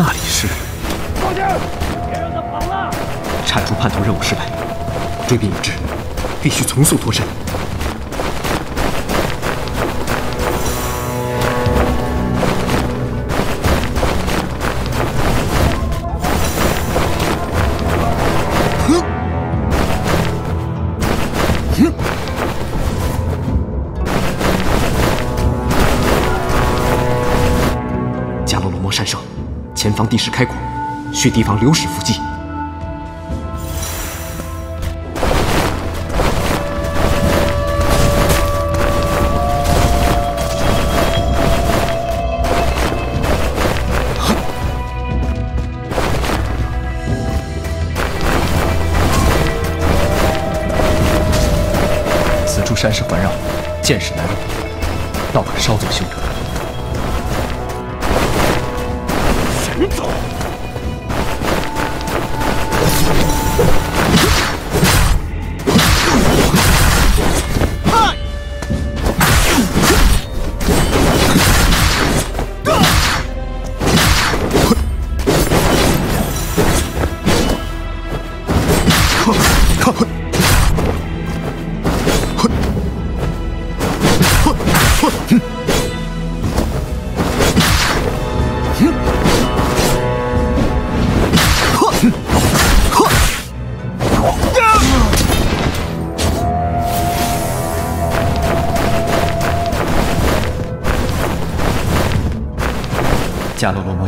那里是放箭！别让他跑了！铲除叛徒任务失败，追兵已至，必须从速脱身。防地势开阔，需提防流矢伏击。此处山势环绕，见势难入，倒可稍作休整。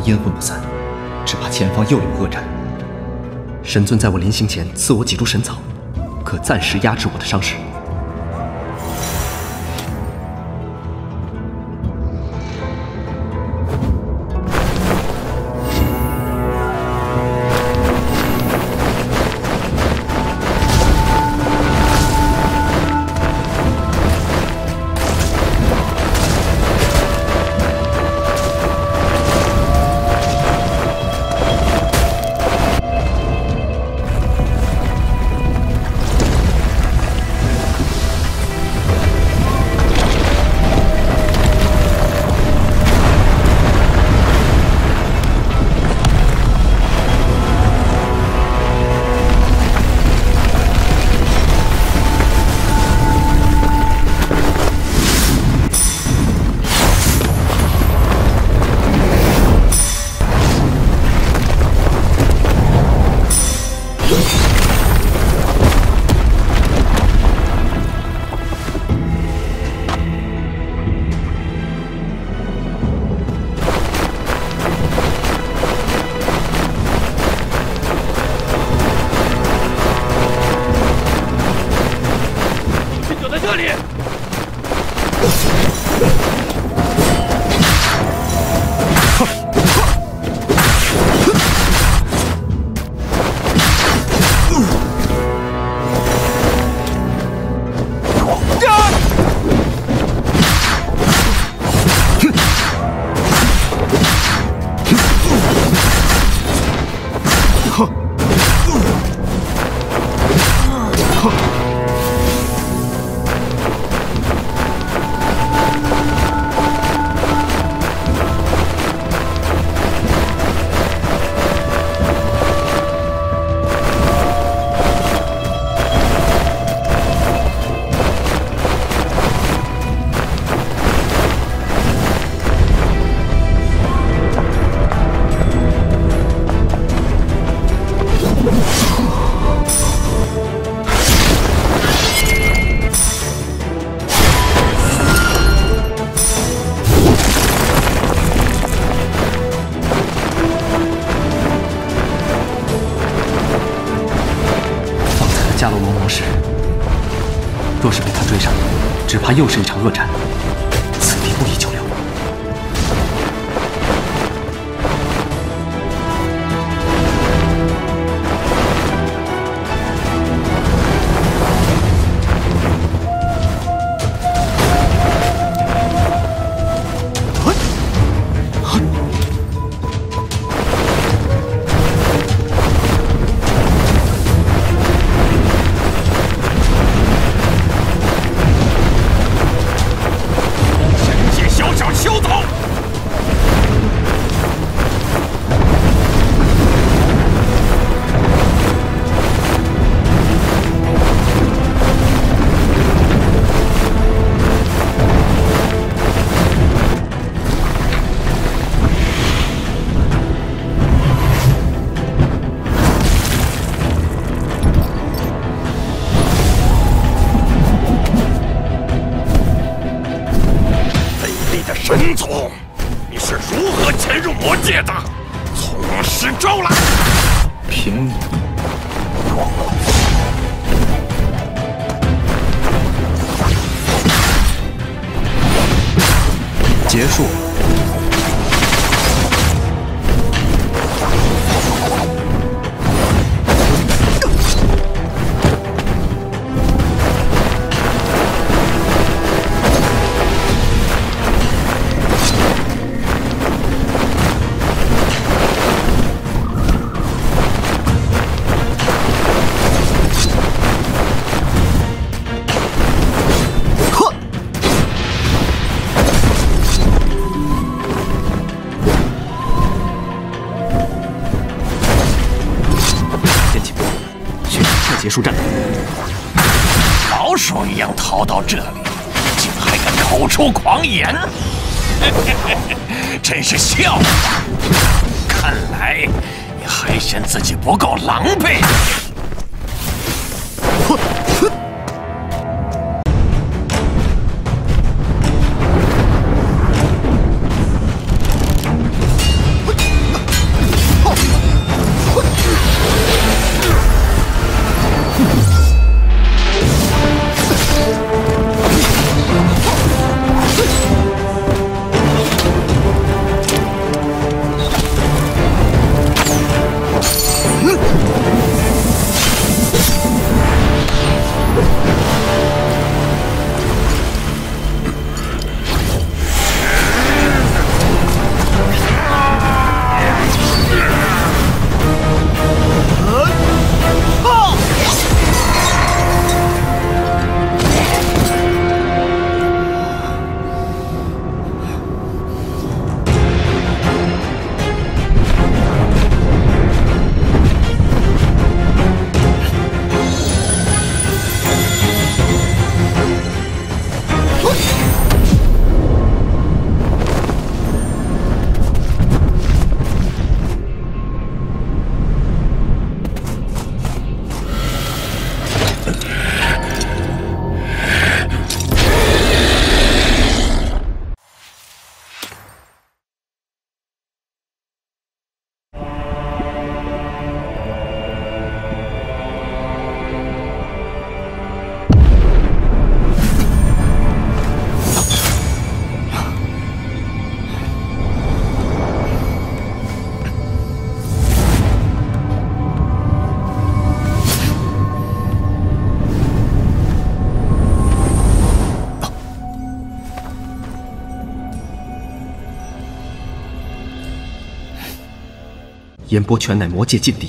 阴魂不散，只怕前方又有恶战。神尊在我临行前赐我几株神草，可暂时压制我的伤势。又是一场狂言，真是笑话！看来你还嫌自己不够狼狈。烟波泉乃魔界禁地，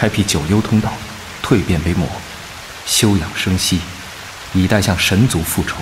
开辟九幽通道，蜕变为魔，休养生息，以待向神族复仇。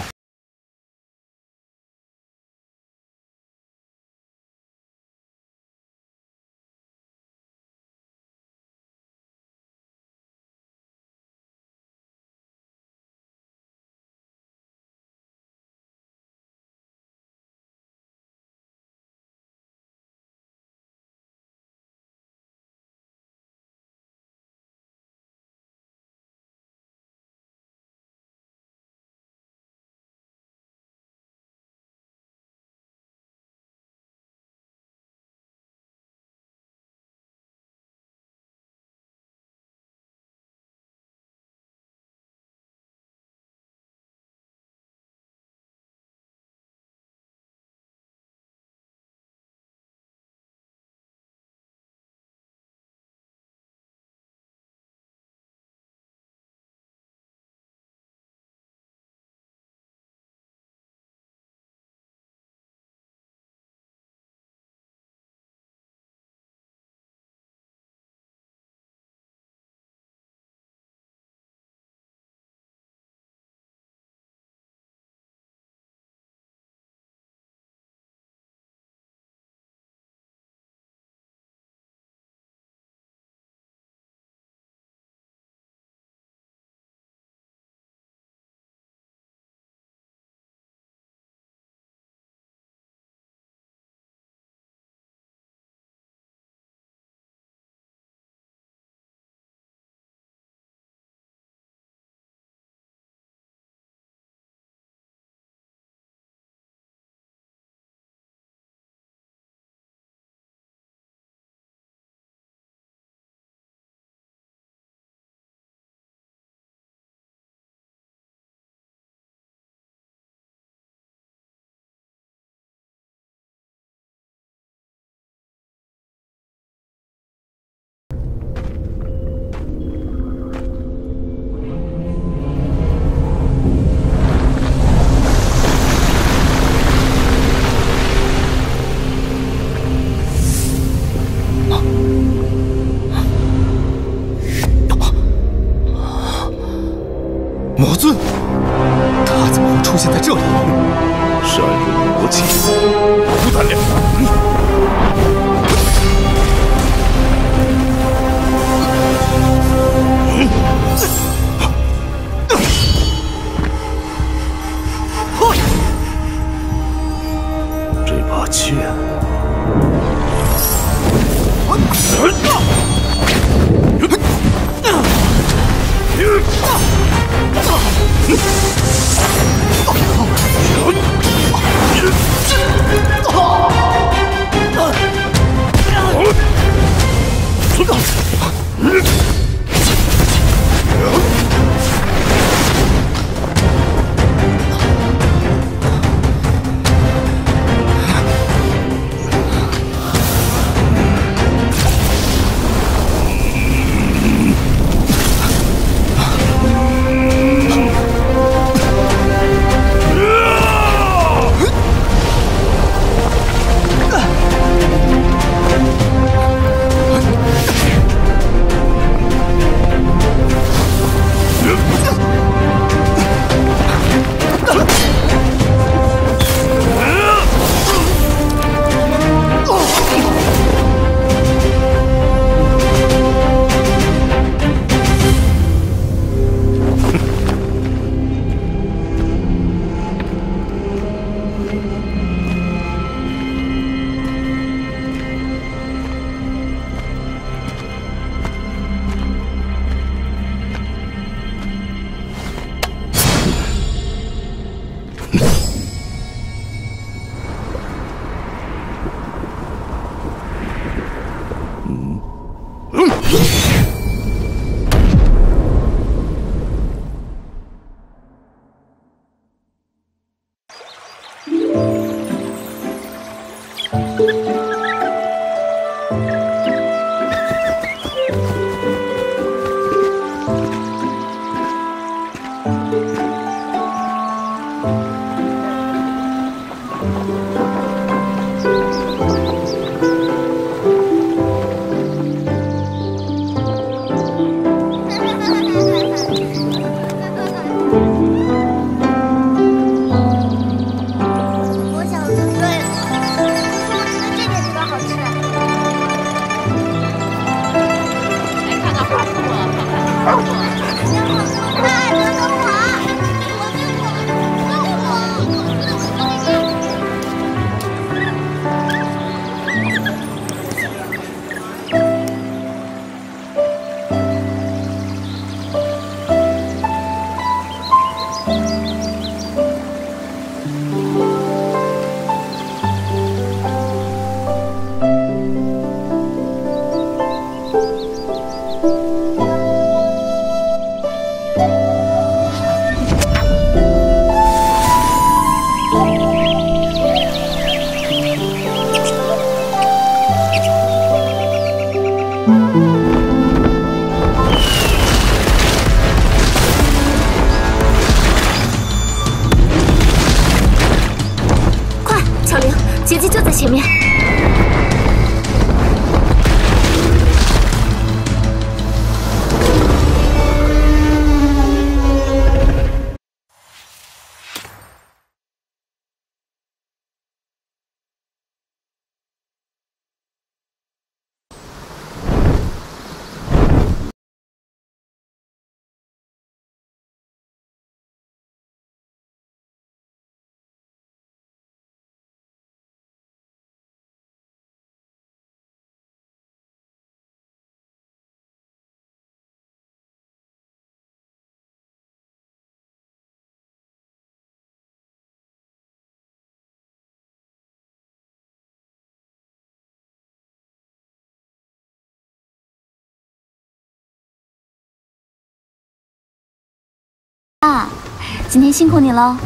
今天辛苦你喽，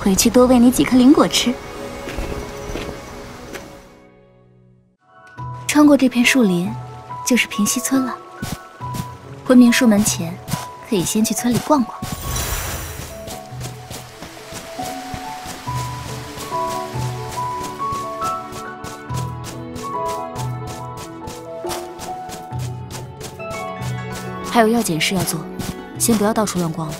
回去多喂你几颗灵果吃。穿过这片树林，就是平西村了。昆明树门前，可以先去村里逛逛。还有要紧事要做。先不要到处乱逛了。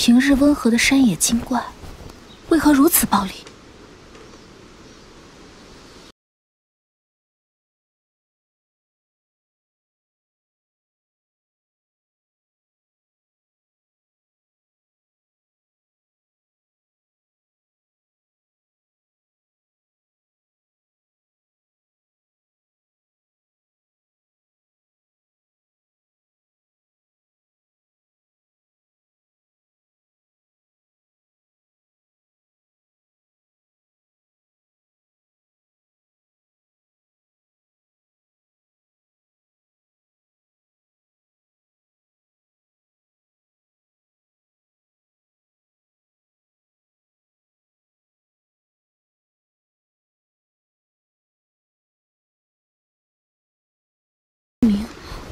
平日温和的山野精怪，为何如此暴力？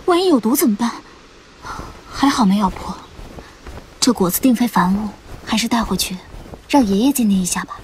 万一有毒怎么办？还好没咬破。这果子定非凡物，还是带回去，让爷爷鉴定一下吧。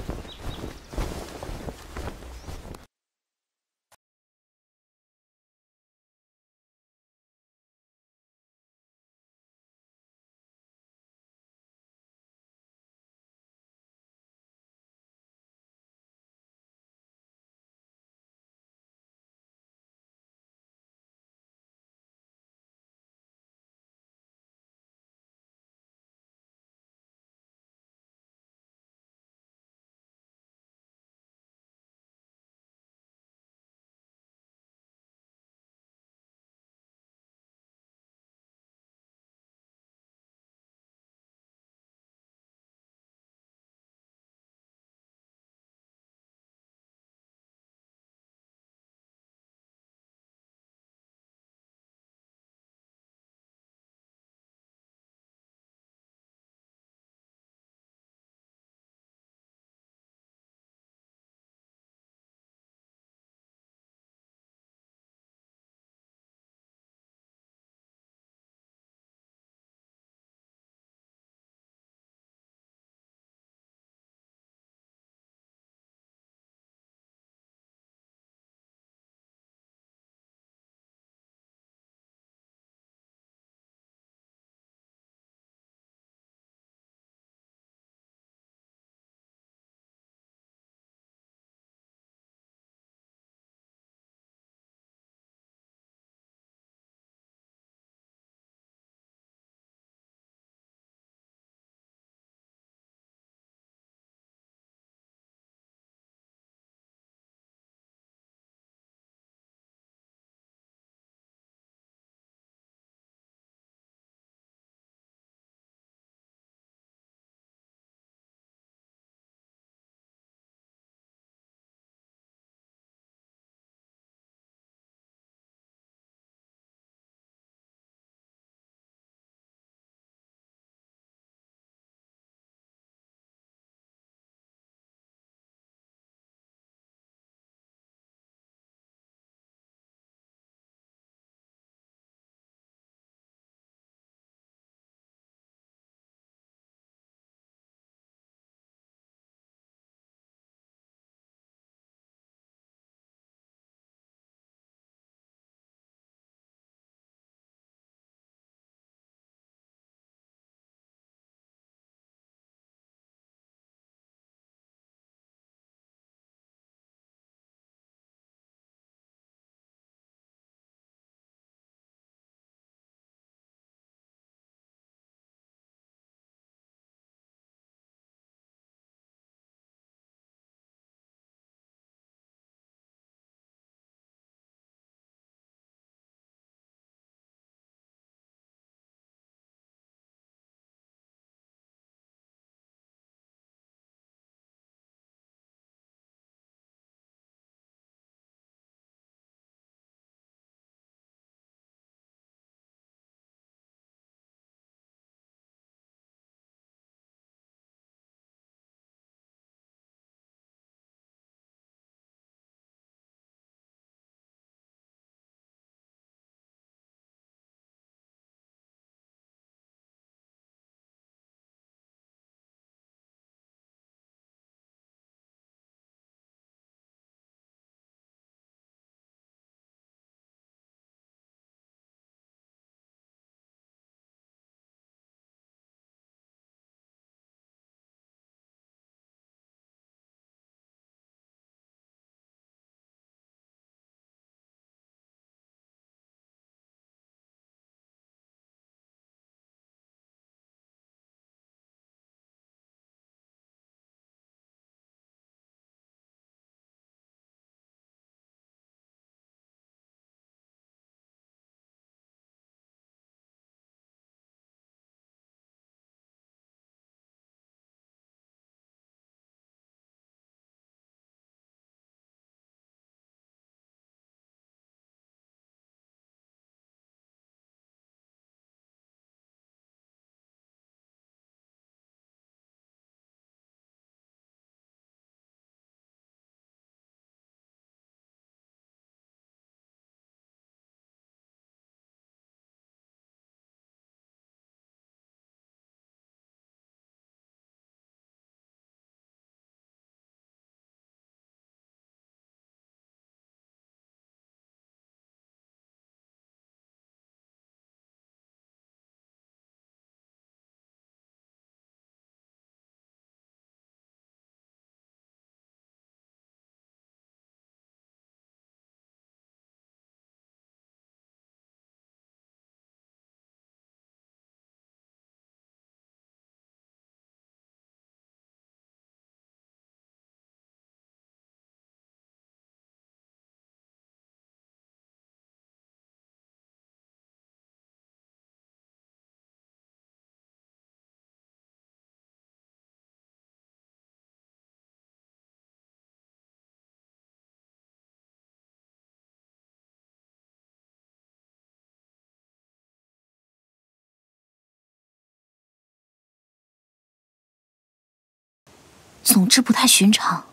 总之不太寻常。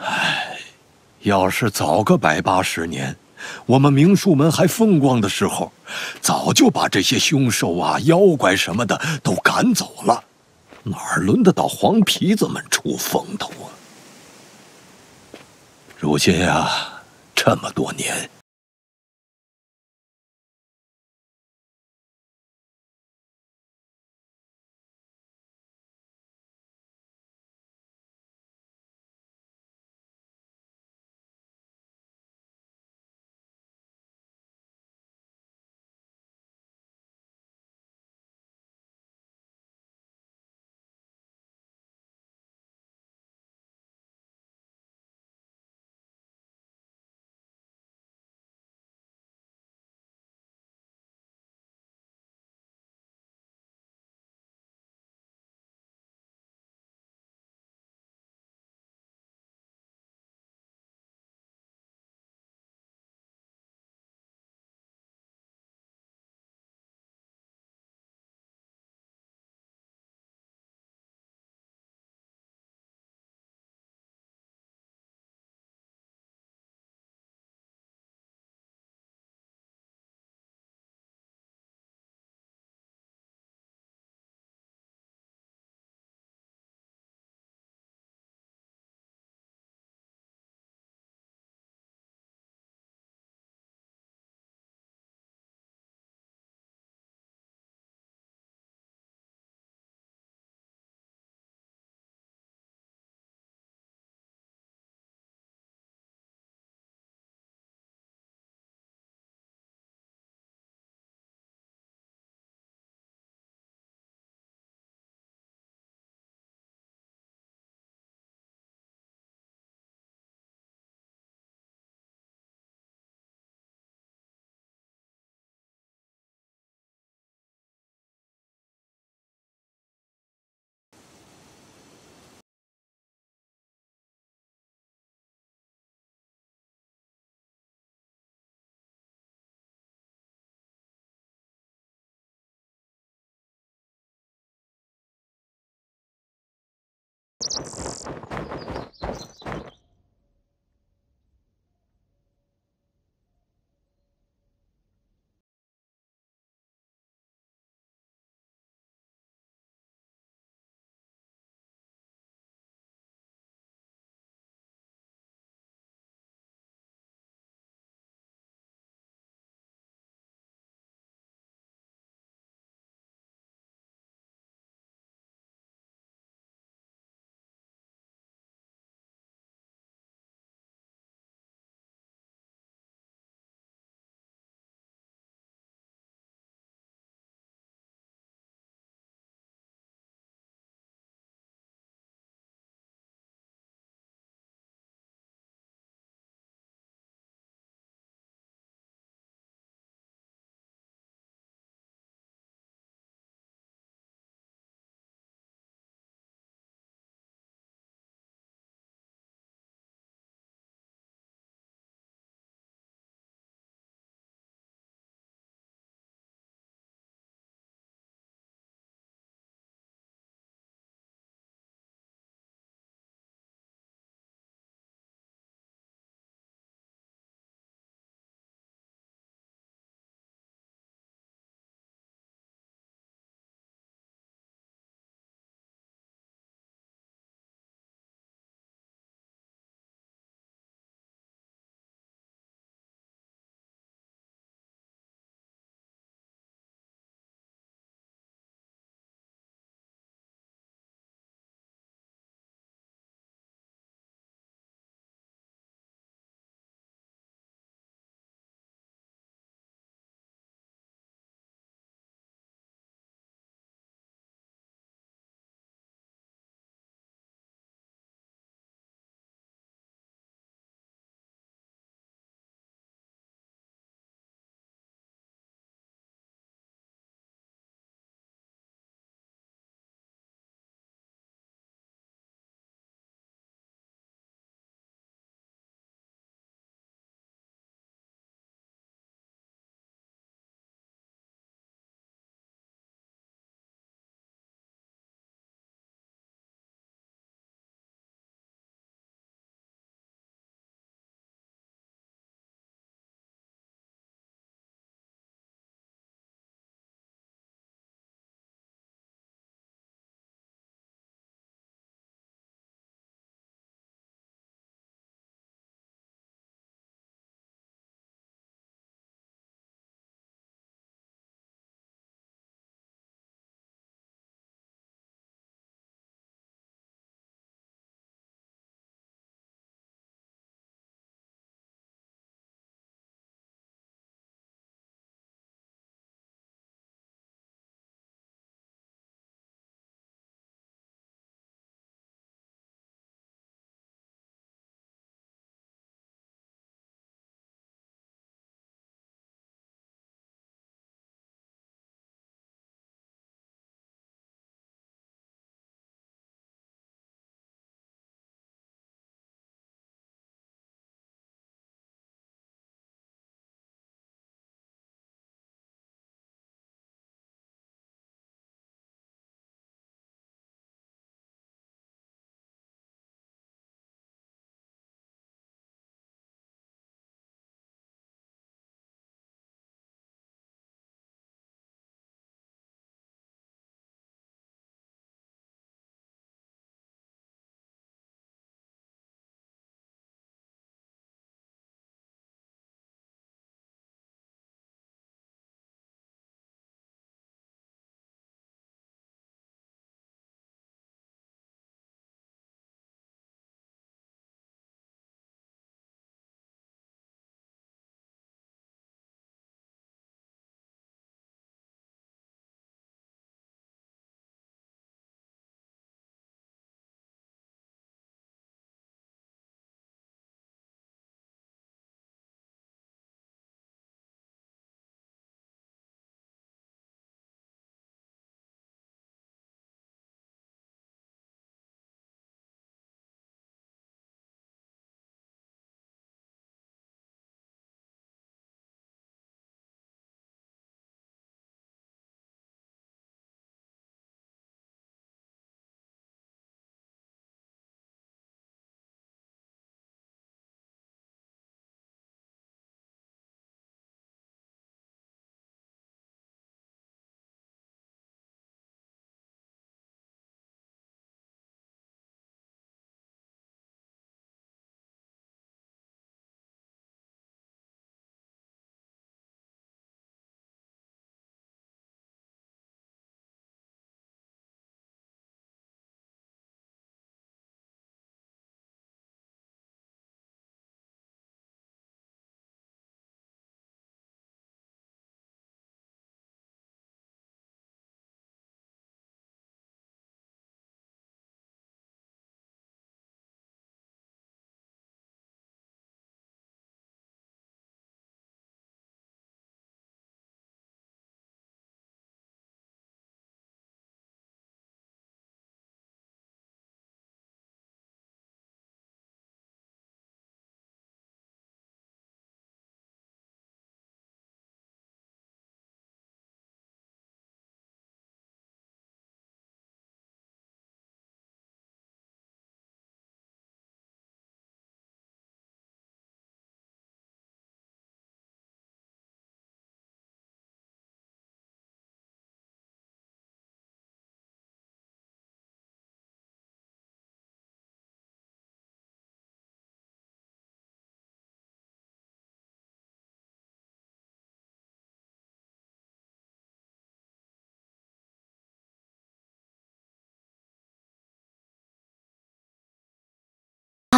唉，要是早个百八十年，我们明术门还风光的时候，早就把这些凶兽啊、妖怪什么的都赶走了，哪儿轮得到黄皮子们出风头啊？如今啊，这么多年。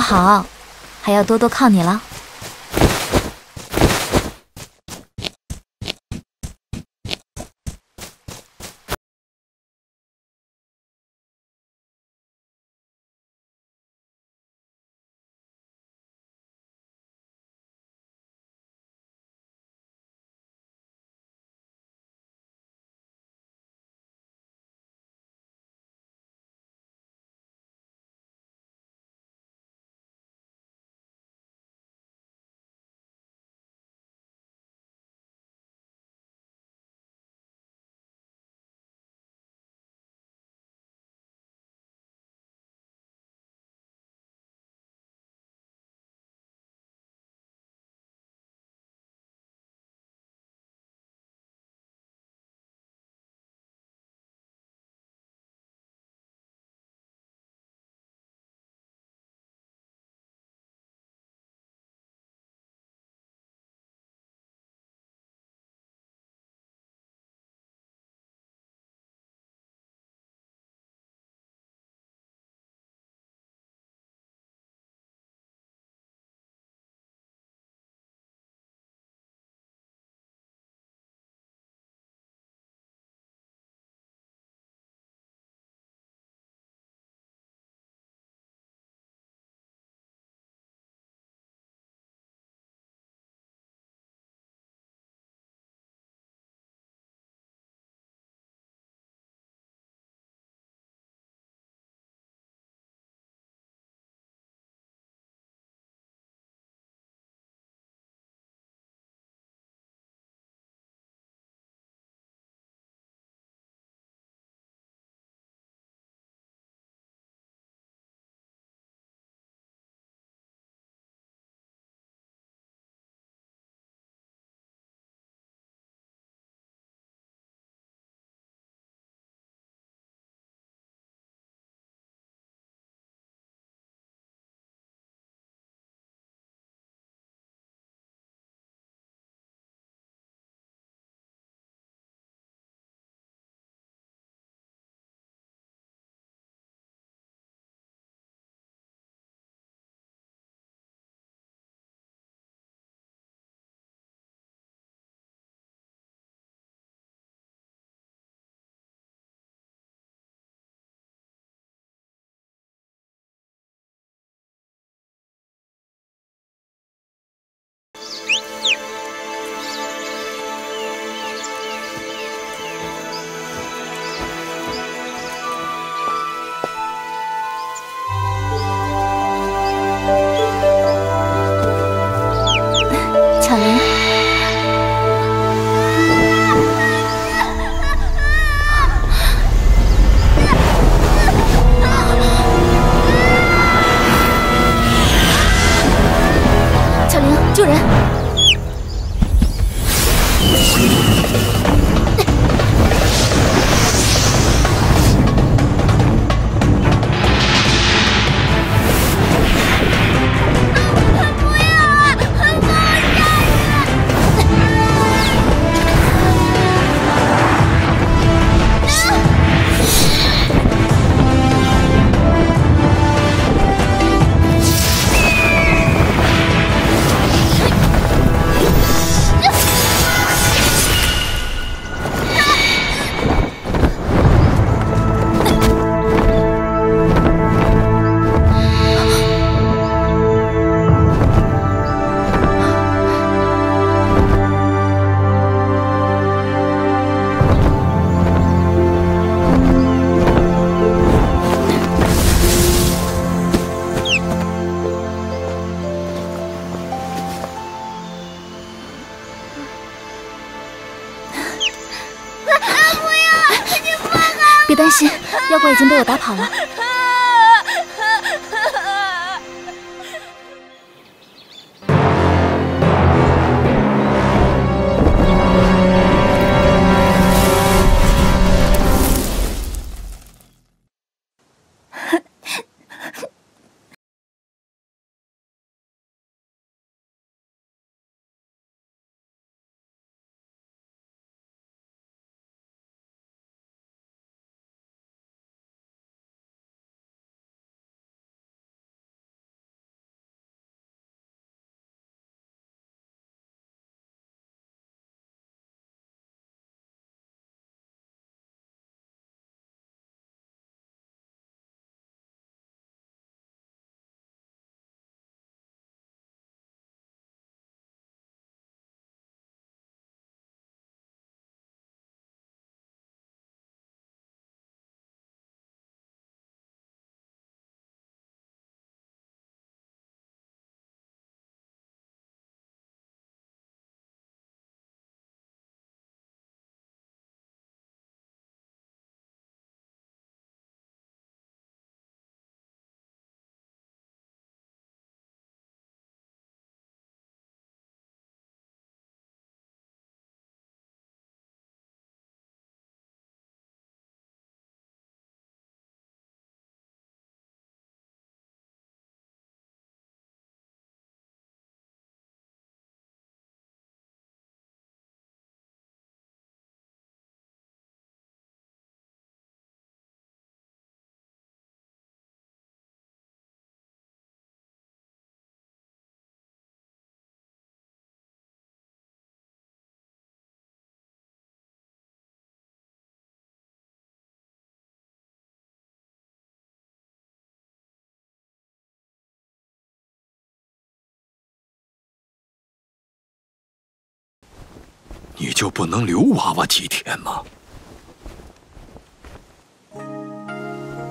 好，还要多多靠你了。你就不能留娃娃几天吗？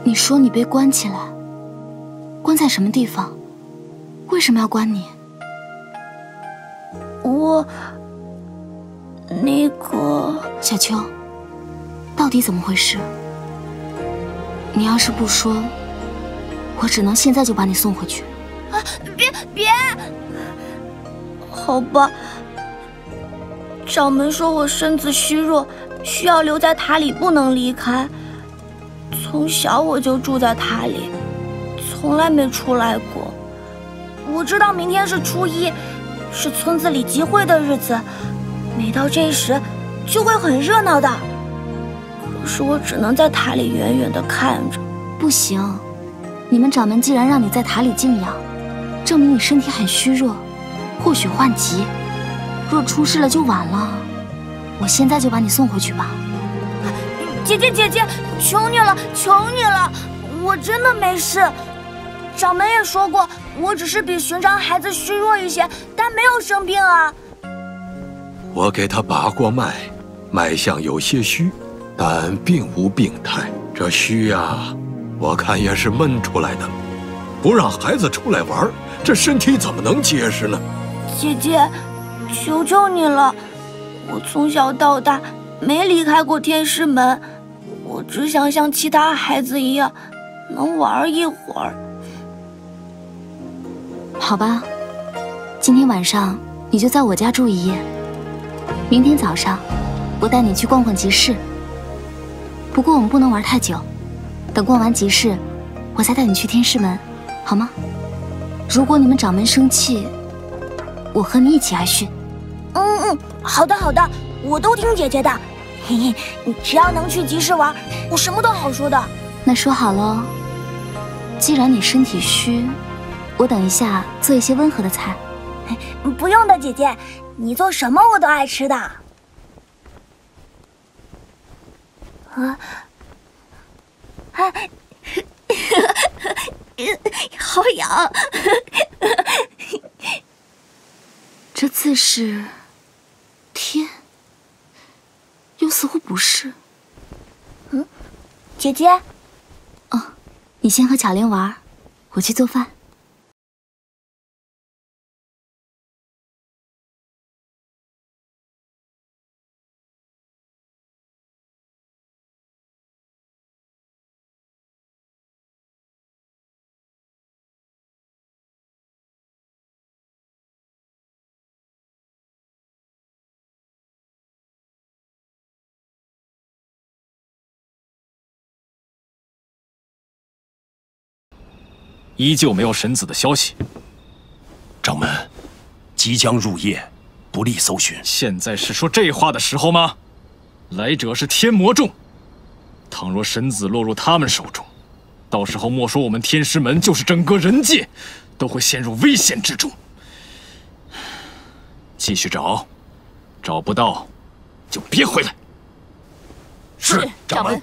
你说你被关起来，关在什么地方？为什么要关你？我那个小秋，到底怎么回事？你要是不说，我只能现在就把你送回去。啊！别别！好吧，掌门说我身子虚弱，需要留在塔里，不能离开。从小我就住在塔里，从来没出来过。我知道明天是初一，是村子里集会的日子，每到这时就会很热闹的。可是我只能在塔里远远的看着。不行，你们掌门既然让你在塔里静养，证明你身体很虚弱，或许患疾。若出事了就晚了。我现在就把你送回去吧。姐姐姐姐，求你了，求你了，我真的没事。掌门也说过，我只是比寻常孩子虚弱一些，但没有生病啊。我给他把过脉，脉象有些虚，但并无病态。这虚呀，我看也是闷出来的。不让孩子出来玩，这身体怎么能结实呢？姐姐，求求你了，我从小到大没离开过天师门，我只想像其他孩子一样，能玩一会儿。好吧，今天晚上你就在我家住一夜。明天早上，我带你去逛逛集市。不过我们不能玩太久，等逛完集市，我再带你去天师门，好吗？如果你们掌门生气，我和你一起挨训。嗯嗯，好的好的，我都听姐姐的。嘿嘿，你只要能去集市玩，我什么都好说的。那说好喽，既然你身体虚。我等一下做一些温和的菜，不用的，姐姐，你做什么我都爱吃的。啊，哎，好痒！这字是天，又似乎不是。嗯，姐姐。哦，你先和巧玲玩，我去做饭。依旧没有神子的消息。掌门，即将入夜，不利搜寻。现在是说这话的时候吗？来者是天魔众，倘若神子落入他们手中，到时候莫说我们天师门，就是整个人界，都会陷入危险之中。继续找，找不到，就别回来。是，掌门。